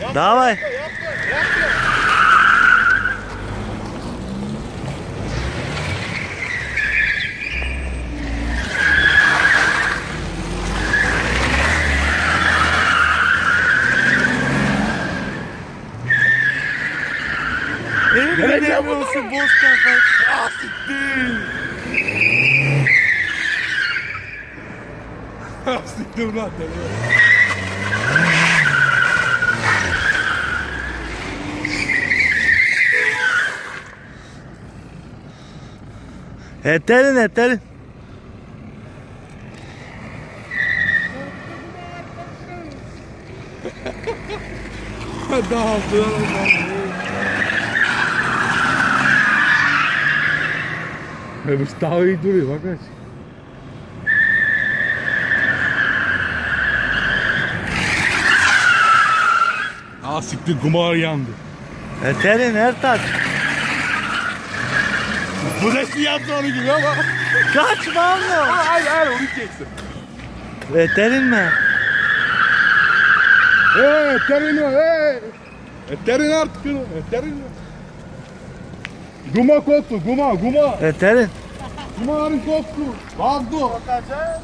Давай. Ah. Ah siktir lan. Eterin eterin. Daha haftalar Evet daha iyi duruyor bak aç. Ah siktir kumar yandı. Eterin Ertaç. Bu da siyah sonu gibi ama. Kaçma oğlum. Hayır hayır onu çeksin. Eterin mi? Hey terin var hey. E, terin artık şunu. E. Guma koktu guma guma. Eterin. Gumanın koktu. Vardı. Kaça?